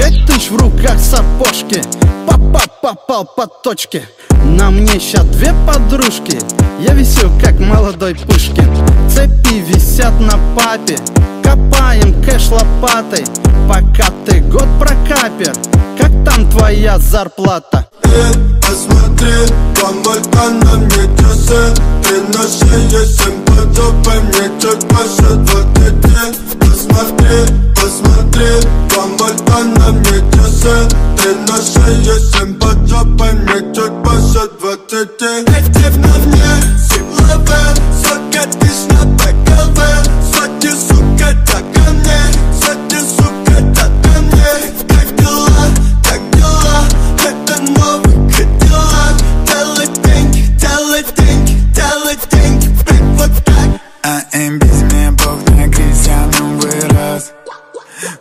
Пять тысяч в руках сапожки. Папа попал по точке. На мне сейчас две подружки. Я висю, как молодой Пушкин Цепи висят на папе. Копаем кэш лопатой Пока ты год прокапер Как там твоя зарплата? Э, посмотри, помой-ка на мне часы Ты наши, если жопой Мне чуть больше двадцати. Посмотри, посмотри, помолько на мне часы. Три на шее, семь под жопой Мне чуть больше двадцати. Эти на мне силовые Сука, ты на ПКВ Сотни, сука, так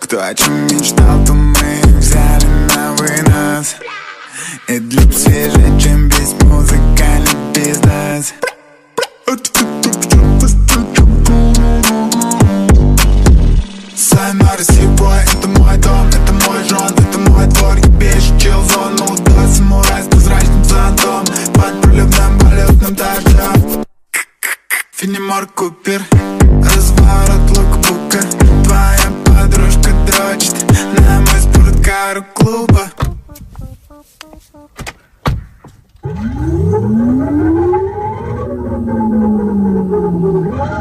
Кто о чем мечтал, то мы взяли на вынос. И для свежее, чем весь музыкальный бизнес Сайнар Сибой, это мой дом, это мой жен, это мой двор. Я бежу, чил зону, да, самурай с прозрачным зонтом Под проливным балетным дождем Финемор Купер Разворот Música